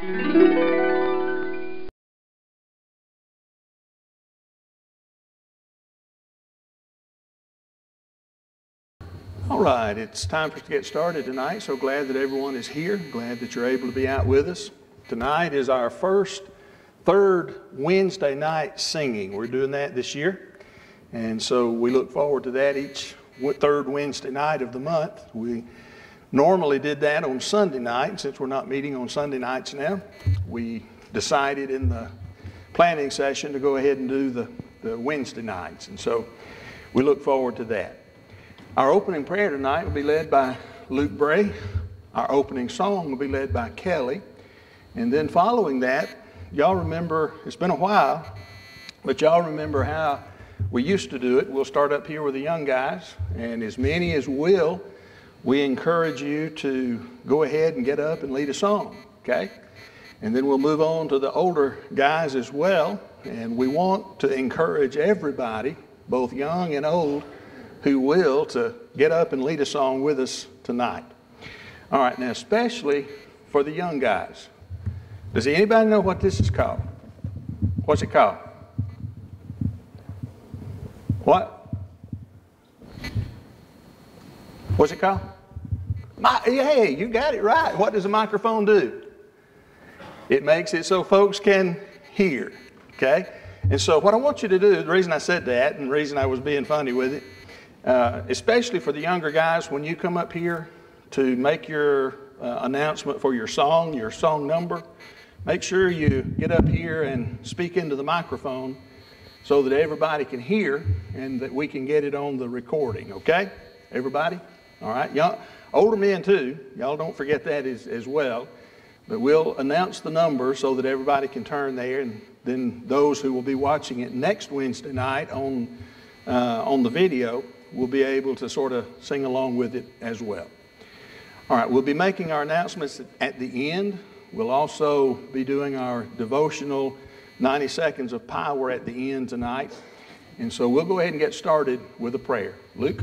All right, it's time for us to get started tonight. So glad that everyone is here. Glad that you're able to be out with us. Tonight is our first third Wednesday night singing. We're doing that this year. And so we look forward to that each third Wednesday night of the month. We normally did that on Sunday night. Since we're not meeting on Sunday nights now, we decided in the planning session to go ahead and do the, the Wednesday nights. And so we look forward to that. Our opening prayer tonight will be led by Luke Bray. Our opening song will be led by Kelly. And then following that, y'all remember, it's been a while, but y'all remember how we used to do it. We'll start up here with the young guys, and as many as will, we encourage you to go ahead and get up and lead a song, okay? And then we'll move on to the older guys as well. And we want to encourage everybody, both young and old, who will to get up and lead a song with us tonight. All right, now, especially for the young guys. Does anybody know what this is called? What's it called? What? What's it called? My, hey, you got it right. What does a microphone do? It makes it so folks can hear. Okay? And so, what I want you to do, the reason I said that and the reason I was being funny with it, uh, especially for the younger guys, when you come up here to make your uh, announcement for your song, your song number, make sure you get up here and speak into the microphone so that everybody can hear and that we can get it on the recording, okay? Everybody? All right? y'all, older men, too. Y'all don't forget that as, as well. But we'll announce the number so that everybody can turn there, and then those who will be watching it next Wednesday night on, uh, on the video will be able to sort of sing along with it as well. All right, we'll be making our announcements at the end. We'll also be doing our devotional 90 seconds of power at the end tonight. And so we'll go ahead and get started with a prayer. Luke?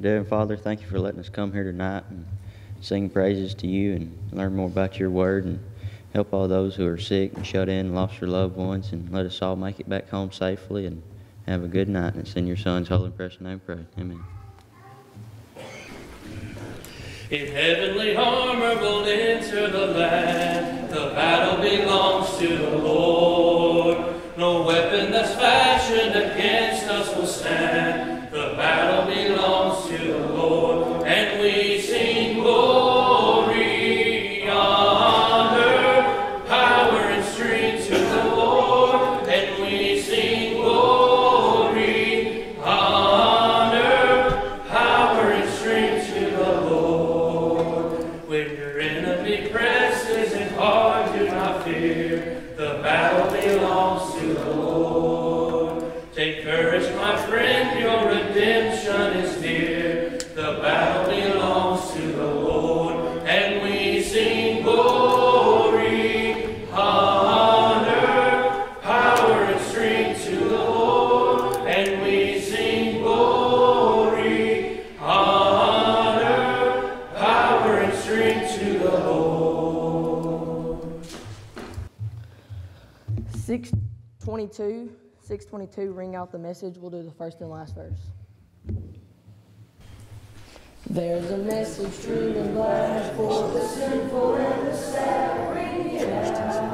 Dear Father, thank you for letting us come here tonight and sing praises to you and learn more about your word and help all those who are sick and shut in and lost their loved ones and let us all make it back home safely and have a good night. And it's in your son's holy and precious name pray. Amen. In heavenly armor we'll enter the land. The battle belongs to the Lord. No weapon that's fashioned against us will stand. 622, 622, ring out the message. We'll do the first and last verse. There's a message true and glad for the sinful and the sad. Ring it out.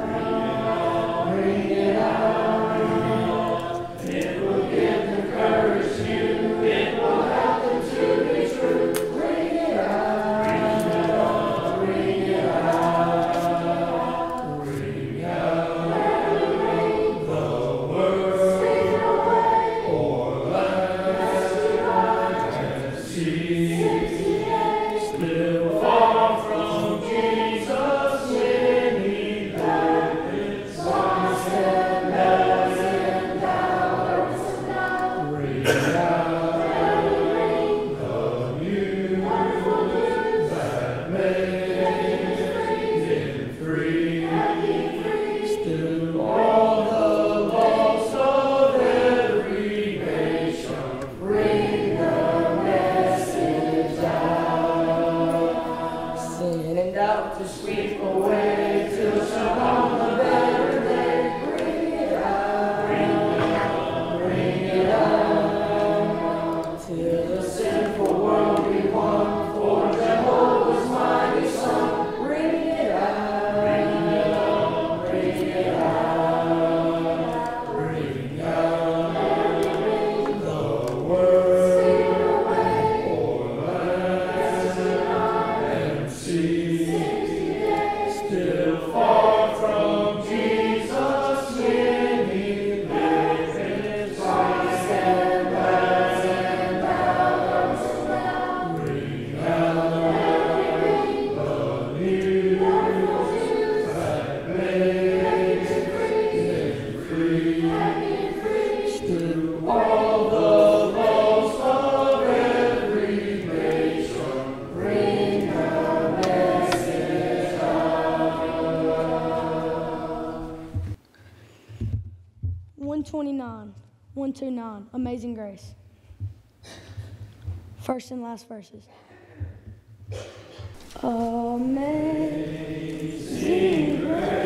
First and last verses. Amazing grace,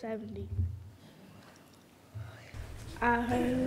470. I heard,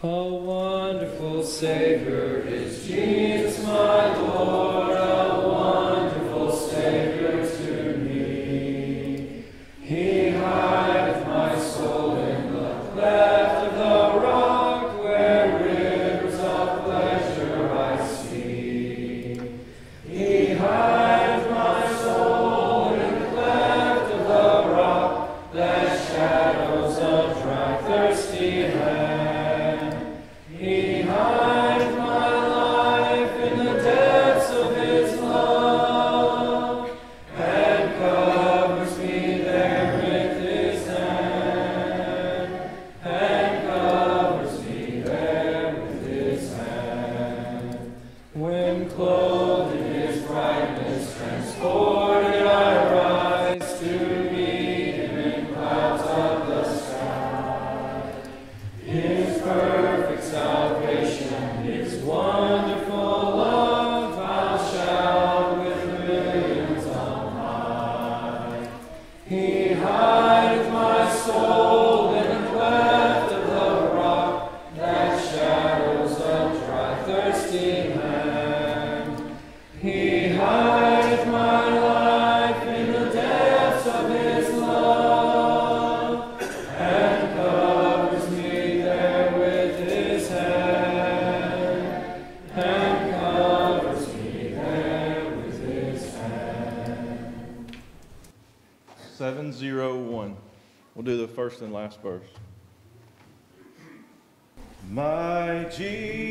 A wonderful Savior is Jesus, my Lord. Jesus.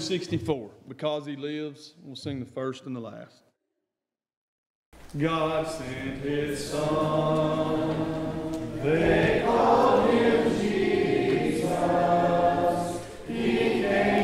164. Because he lives, we'll sing the first and the last. God sent his son. They called him Jesus. He came.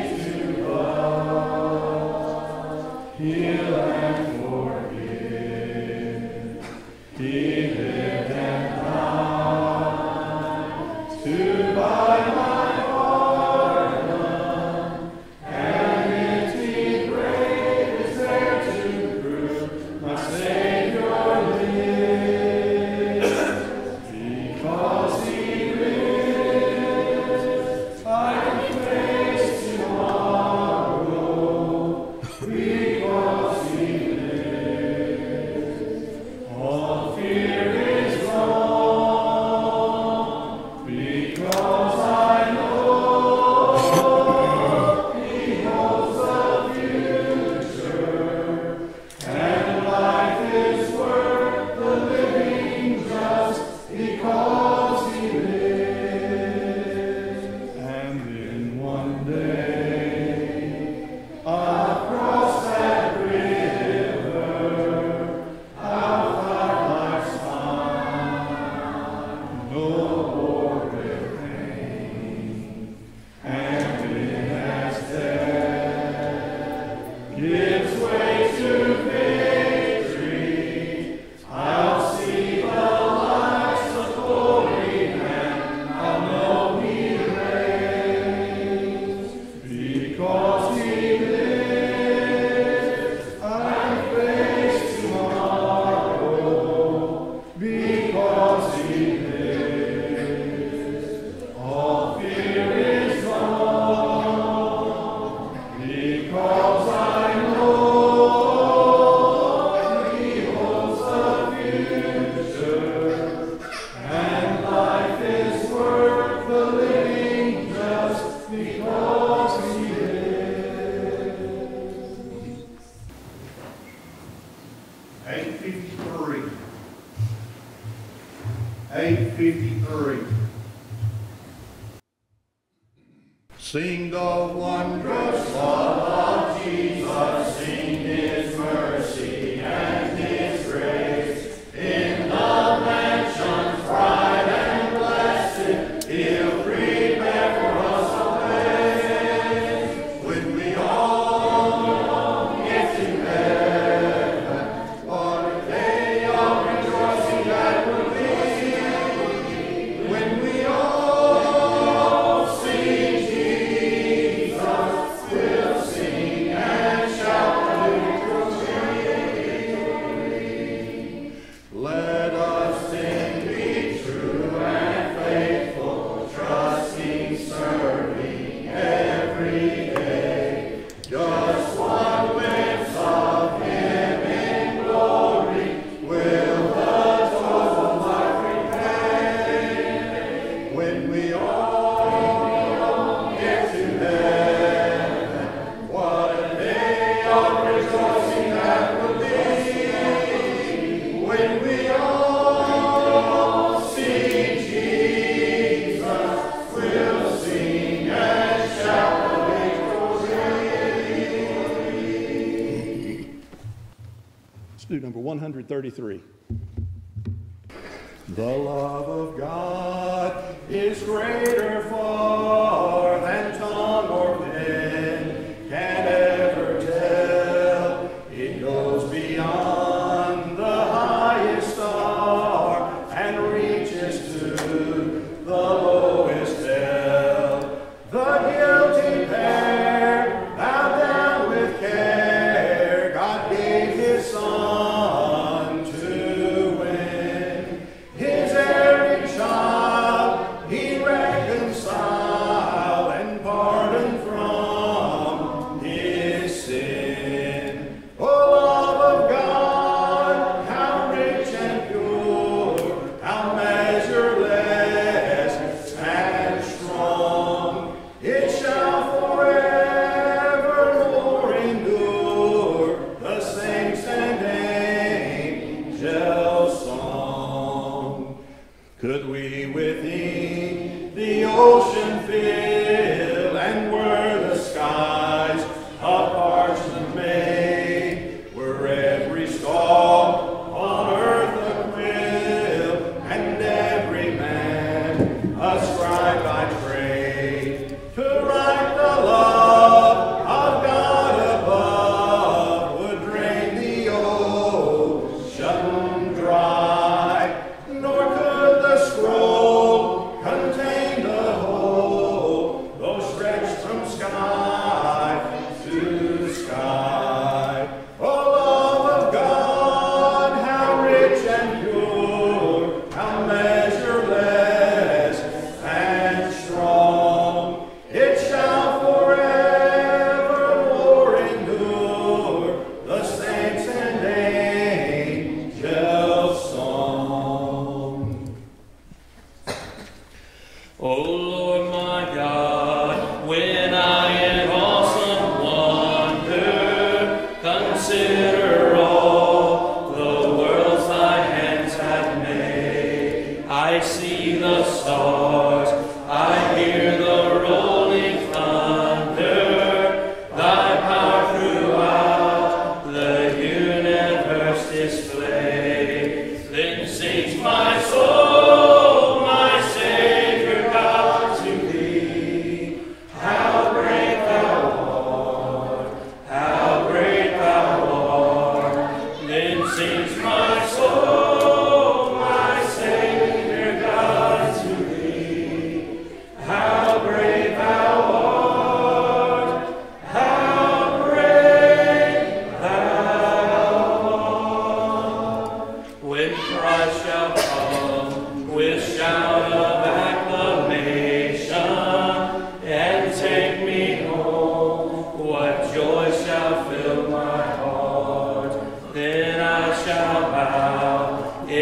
133.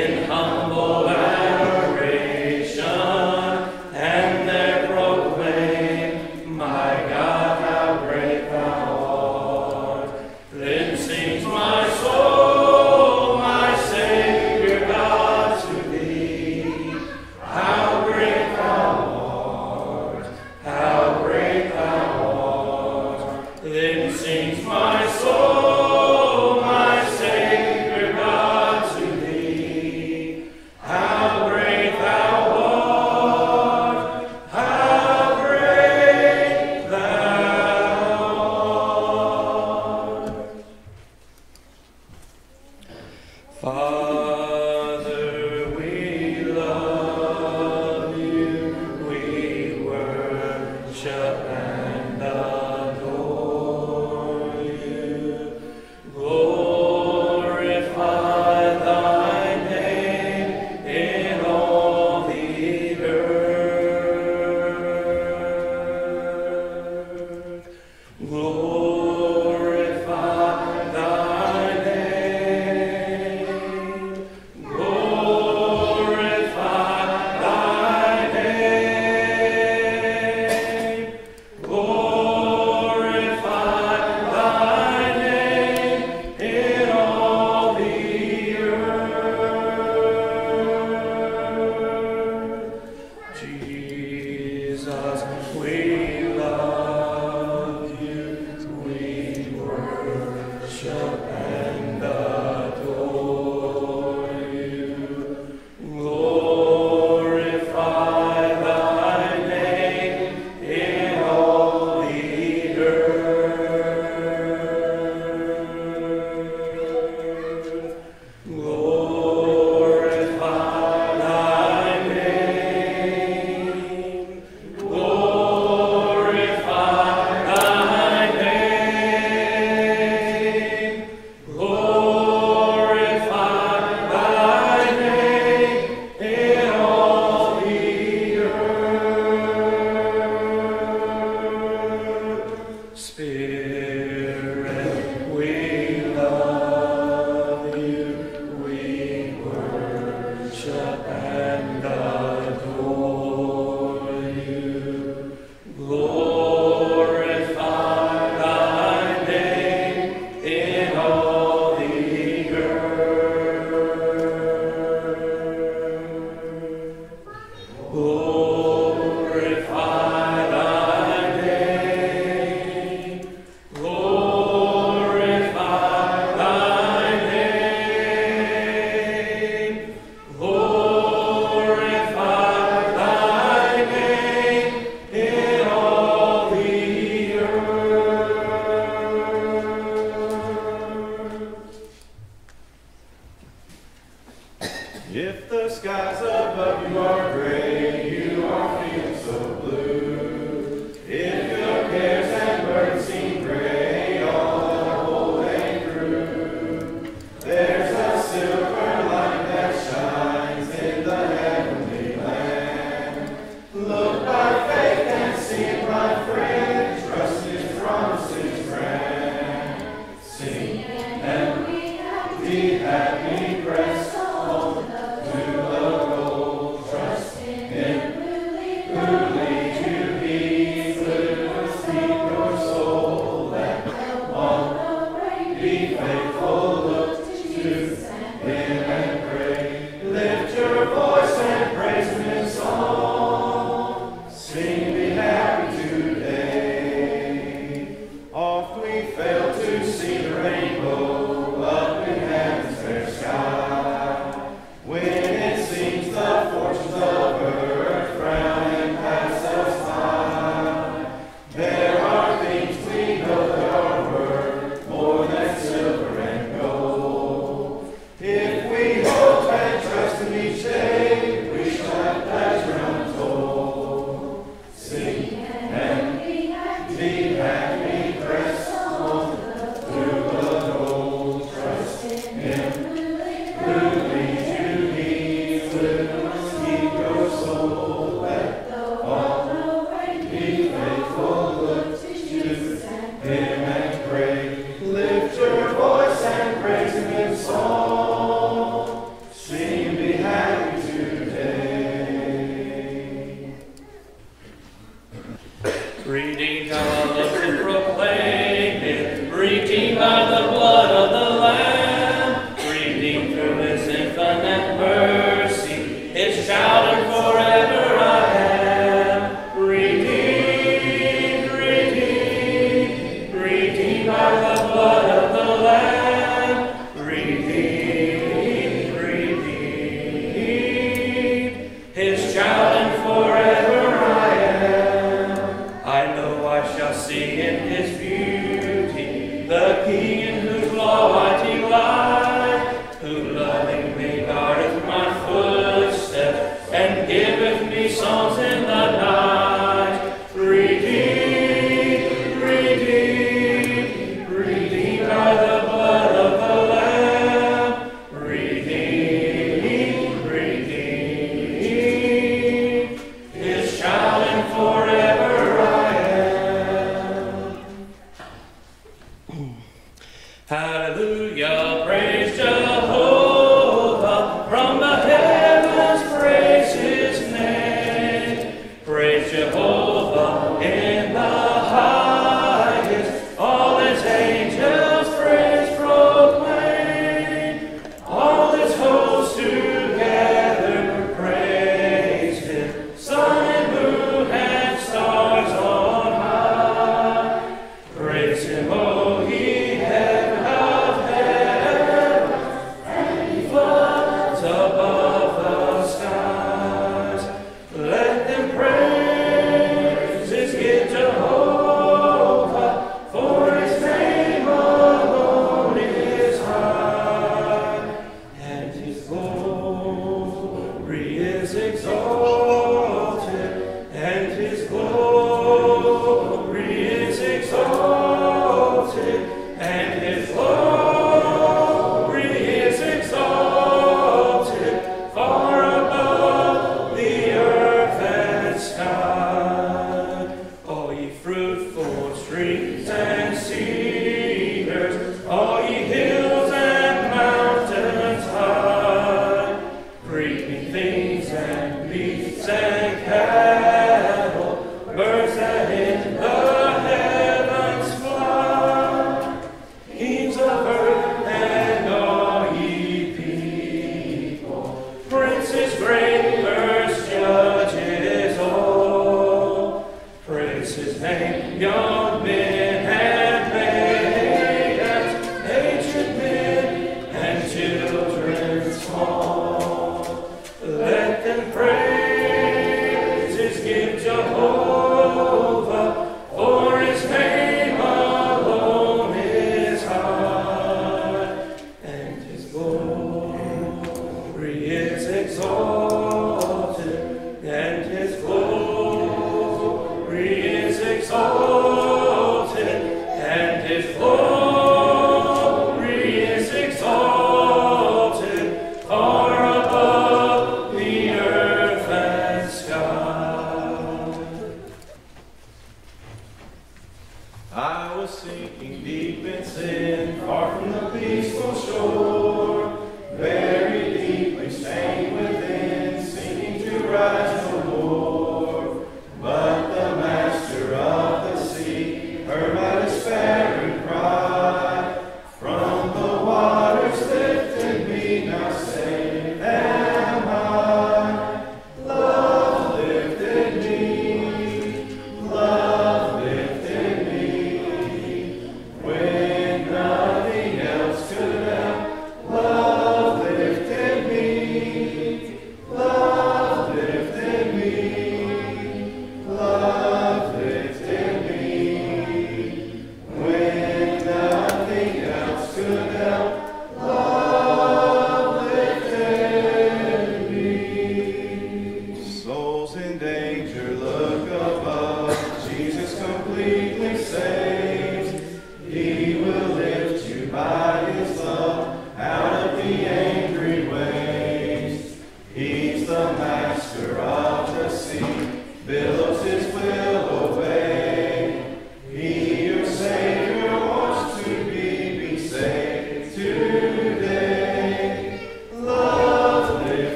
Come humble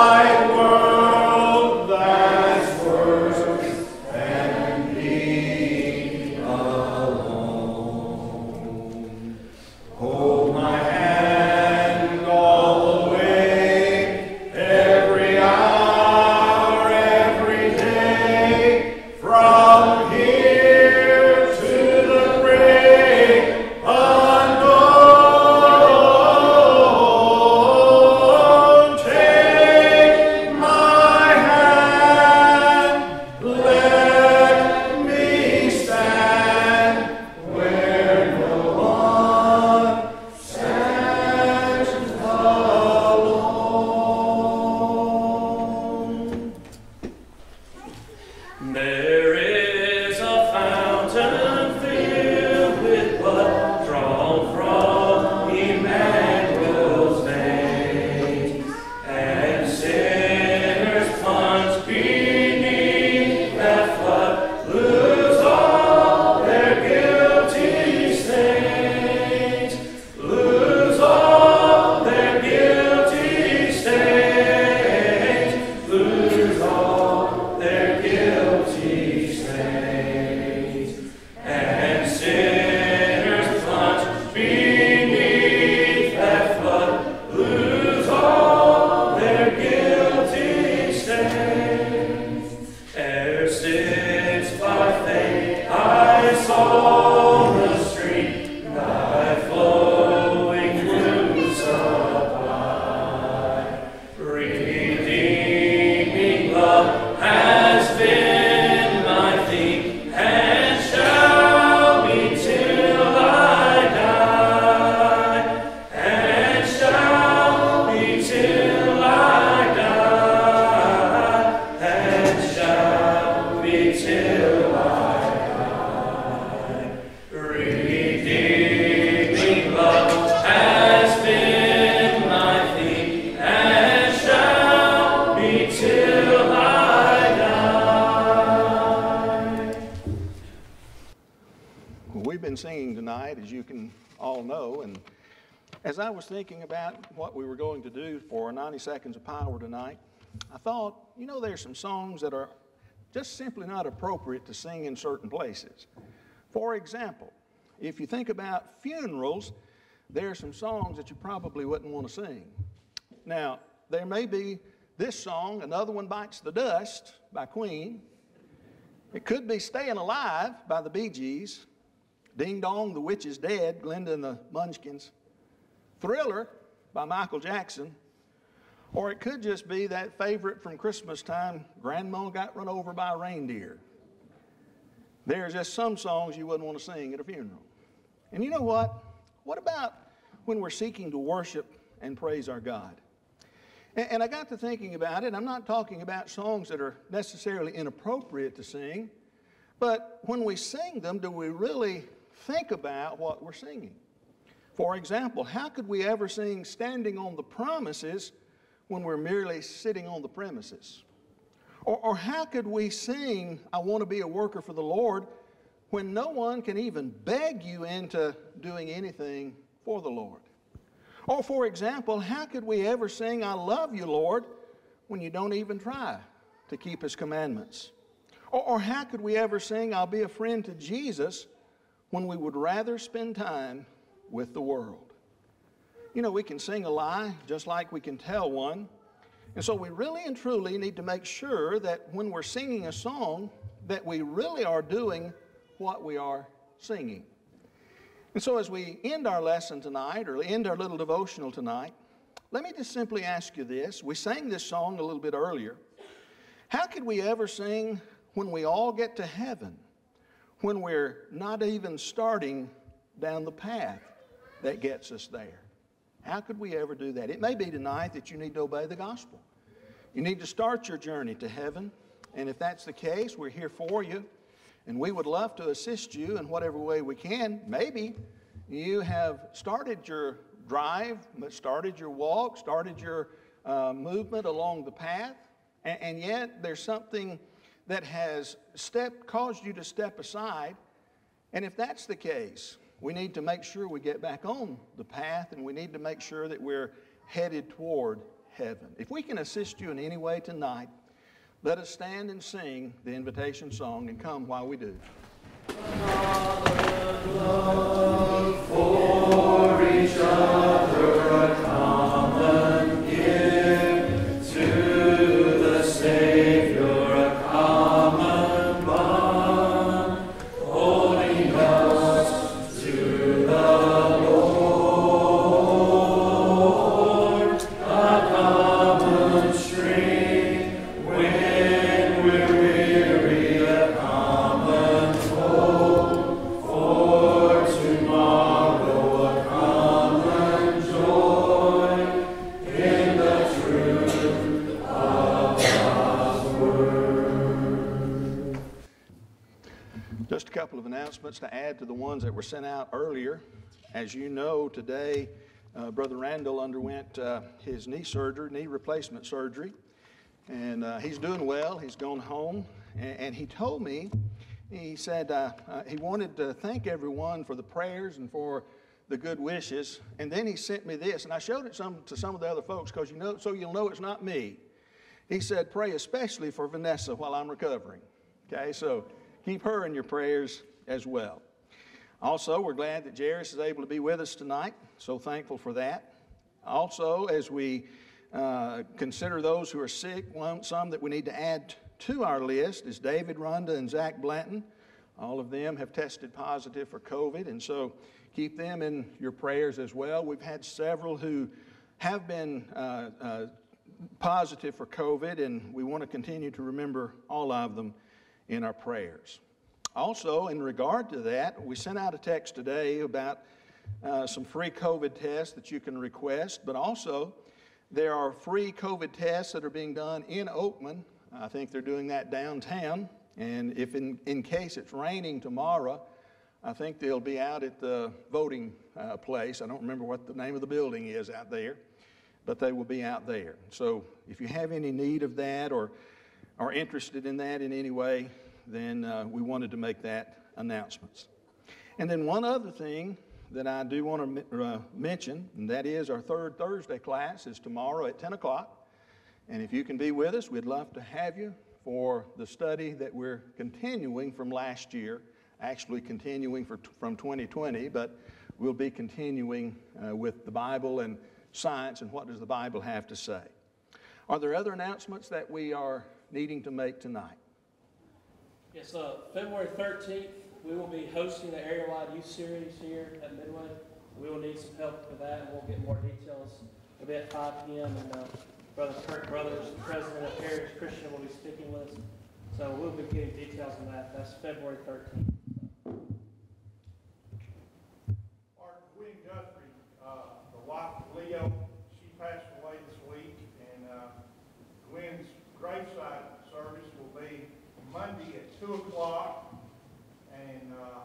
thy word. Some songs that are just simply not appropriate to sing in certain places. For example, if you think about funerals, there are some songs that you probably wouldn't want to sing. Now, there may be this song, Another One Bites the Dust by Queen. It could be Staying Alive by the Bee Gees. Ding Dong, the Witch is Dead, Glinda and the Munchkins. Thriller by Michael Jackson. Or it could just be that favorite from Christmas time, Grandma Got Run Over by a Reindeer. There's just some songs you wouldn't want to sing at a funeral. And you know what? What about when we're seeking to worship and praise our God? And, and I got to thinking about it. I'm not talking about songs that are necessarily inappropriate to sing, but when we sing them, do we really think about what we're singing? For example, how could we ever sing Standing on the Promises when we're merely sitting on the premises? Or, or how could we sing, I want to be a worker for the Lord, when no one can even beg you into doing anything for the Lord? Or, for example, how could we ever sing, I love you, Lord, when you don't even try to keep His commandments? Or, or how could we ever sing, I'll be a friend to Jesus, when we would rather spend time with the world? You know, we can sing a lie just like we can tell one. And so we really and truly need to make sure that when we're singing a song, that we really are doing what we are singing. And so as we end our lesson tonight, or end our little devotional tonight, let me just simply ask you this. We sang this song a little bit earlier. How could we ever sing when we all get to heaven, when we're not even starting down the path that gets us there? How could we ever do that? It may be tonight that you need to obey the gospel. You need to start your journey to heaven. And if that's the case, we're here for you. And we would love to assist you in whatever way we can. Maybe you have started your drive, started your walk, started your uh, movement along the path, and, and yet there's something that has step, caused you to step aside. And if that's the case, we need to make sure we get back on the path and we need to make sure that we're headed toward heaven. If we can assist you in any way tonight, let us stand and sing the invitation song and come while we do. Love for each other, were sent out earlier. As you know, today, uh, Brother Randall underwent uh, his knee surgery, knee replacement surgery, and uh, he's doing well. He's gone home, and, and he told me, he said uh, uh, he wanted to thank everyone for the prayers and for the good wishes, and then he sent me this, and I showed it some, to some of the other folks because you know, so you'll know it's not me. He said, pray especially for Vanessa while I'm recovering. Okay, so keep her in your prayers as well. Also, we're glad that Jairus is able to be with us tonight, so thankful for that. Also, as we uh, consider those who are sick, one, some that we need to add to our list is David Runda and Zach Blanton. All of them have tested positive for COVID, and so keep them in your prayers as well. We've had several who have been uh, uh, positive for COVID, and we want to continue to remember all of them in our prayers. Also, in regard to that, we sent out a text today about uh, some free COVID tests that you can request, but also there are free COVID tests that are being done in Oakman. I think they're doing that downtown. And if in, in case it's raining tomorrow, I think they'll be out at the voting uh, place. I don't remember what the name of the building is out there, but they will be out there. So if you have any need of that or are interested in that in any way, then uh, we wanted to make that announcements. And then one other thing that I do want to uh, mention, and that is our third Thursday class is tomorrow at 10 o'clock. And if you can be with us, we'd love to have you for the study that we're continuing from last year, actually continuing for, from 2020, but we'll be continuing uh, with the Bible and science and what does the Bible have to say. Are there other announcements that we are needing to make tonight? Yes, uh, February 13th, we will be hosting the area-wide youth series here at Midway. We will need some help for that, and we'll get more details. It'll be at 5 p.m., and uh, Brother Kirk Brothers, the president of Heritage Christian, will be speaking with us. So we'll be getting details on that. That's February 13th. Our Gwen Guthrie, uh, the wife of Leo, she passed away this week, and, uh, Gwen's be Monday at two o'clock. And, uh,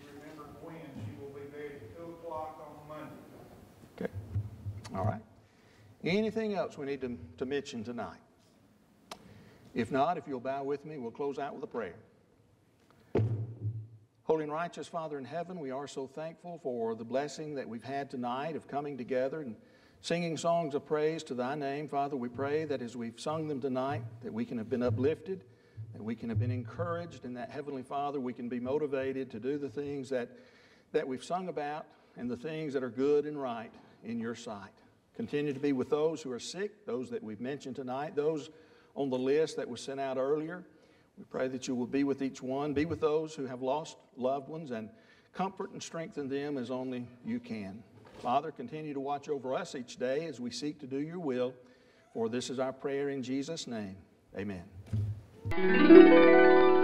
you remember Gwen, she will be buried at two o'clock on Monday. Okay. All right. Anything else we need to, to mention tonight? If not, if you'll bow with me, we'll close out with a prayer. Holy and righteous Father in heaven, we are so thankful for the blessing that we've had tonight of coming together and singing songs of praise to thy name. Father, we pray that as we've sung them tonight, that we can have been uplifted, that we can have been encouraged, and that Heavenly Father, we can be motivated to do the things that, that we've sung about and the things that are good and right in your sight. Continue to be with those who are sick, those that we've mentioned tonight, those on the list that was sent out earlier. We pray that you will be with each one, be with those who have lost loved ones, and comfort and strengthen them as only you can. Father, continue to watch over us each day as we seek to do your will. For this is our prayer in Jesus' name. Amen. Música